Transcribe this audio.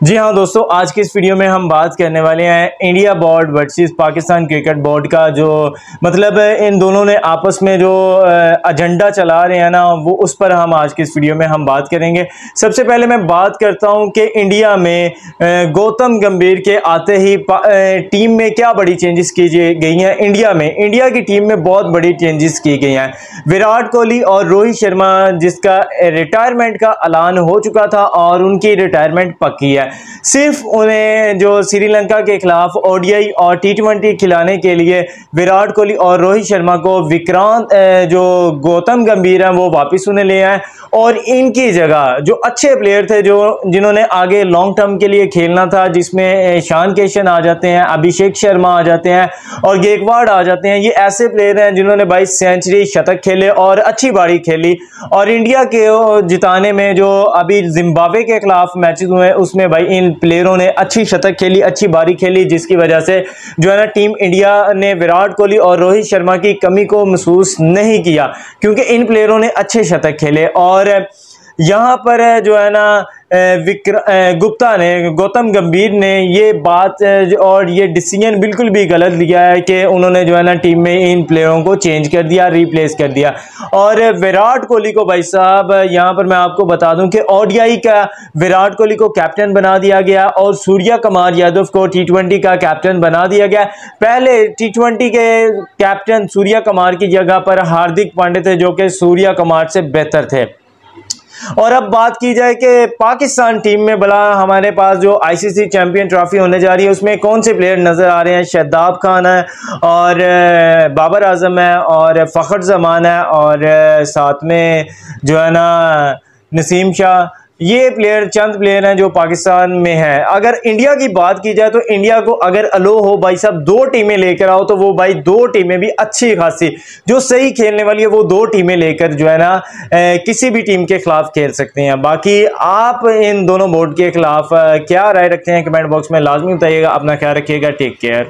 جی ہاں دوستو، آج کی اس ویڈیو میں ہم بات کرنے والے ہیں India board versus Pakistan cricket board کا، جو مطلب ان دونوں نے آپس میں جو ایجنڈا چلا رہے ہیں نا، وہ اس پر ہم آج کی اس ویڈیو میں ہم بات کریں گے۔ سب سے پہلے میں بات کرتا ہوں کہ انڈیا میں گوتم گمبھیر کے آتے ہی ٹیم میں کیا بڑی چینجز کی جی گئی ہیں انڈیا میں۔ انڈیا کی ٹیم میں بہت بڑی چینجز کی گئی ہیں۔ وراٹ کوہلی اور روہت شرما جس کا ریٹائرمنٹ کا اعلان ہو چکا تھا اور ان کی ریٹائرمنٹ پکی ہے۔ صرف انہیں جو سری لنکا کے خلاف او ڈی آئی اور ٹی ٹوینٹی کھلانے کے لیے وراٹ کوہلی اور روہت شرما کو وکرانت جو گوتم گمبھیر ہیں، وہ واپس انہیں لے آئے اور ان کی جگہ جو اچھے پلیئر تھے، جو جنہوں نے آگے لانگ ٹرم کے لیے کھیلنا تھا، جس میں شان کیشن آ جاتے ہیں، ابھیشیک شرما آ جاتے ہیں اور گیکواڈ آ جاتے ہیں، یہ ایسے پلیئر ہیں جنہوں نے بائیس سینچری شتک کھیلے اور اچھی باری کھیلی اور انڈیا کے جتانے میں جو ابھی زمبابے کے خلاف میچز ہوئے، اس میں بھائی، ان پلیئروں نے اچھی شتک کھیلی، اچھی باری کھیلی، جس کی وجہ سے جو ہے نا ٹیم انڈیا نے وراٹ کوہلی اور روہت شرما کی کمی کو محسوس نہیں کیا، کیونکہ ان پلیئروں نے اچھے شتک کھیلے اور یہاں پر جو ہے نا گپتا نے، گوتم گمبھیر نے یہ بات اور یہ ڈیسیجن بالکل بھی غلط لیا ہے کہ انہوں نے جو ہے نا ٹیم میں ان پلیئروں کو چینج کر دیا ریپلیس کر دیا۔ اور وراٹ کوہلی کو بھائی صاحب، یہاں پر میں آپ کو بتا دوں کہ او ڈی آئی کا وراٹ کوہلی کو کیپٹن بنا دیا گیا اور سوریا کمار یادو کو ٹی ٹوینٹی کا کیپٹن بنا دیا گیا۔ پہلے ٹی ٹوینٹی کے کیپٹن سوریا کمار کی جگہ پر ہاردک پانڈے تھے جو کہ سوریا کمار سے بہتر تھے۔ اور اب بات کی جائے کہ پاکستان ٹیم میں بلا ہمارے پاس جو آئی سی سی چیمپئن ٹرافی ہونے جا رہی ہے، اس میں کون سے پلیئر نظر آ رہے ہیں؟ شہداب خان ہے اور بابر اعظم ہے اور فخر زمان ہے اور ساتھ میں جو ہے نا، نسیم شاہ یہ پلیئر چند پلیئر ہیں جو پاکستان میں ہیں۔ اگر انڈیا کی بات کی جائے تو انڈیا کو اگر الو ہو بھائی صاحب دو ٹیمیں لے کر آؤ تو وہ بھائی دو ٹیمیں بھی اچھی خاصی، جو صحیح کھیلنے والی ہے وہ دو ٹیمیں لے کر جو ہے نا کسی بھی ٹیم کے خلاف کھیل سکتے ہیں۔ باقی آپ ان دونوں بورڈ کے خلاف کیا رائے رکھتے ہیں کمنٹ باکس میں؟ لازمی بتائیے گا، اپنا خیال رکھیے گا۔ Take care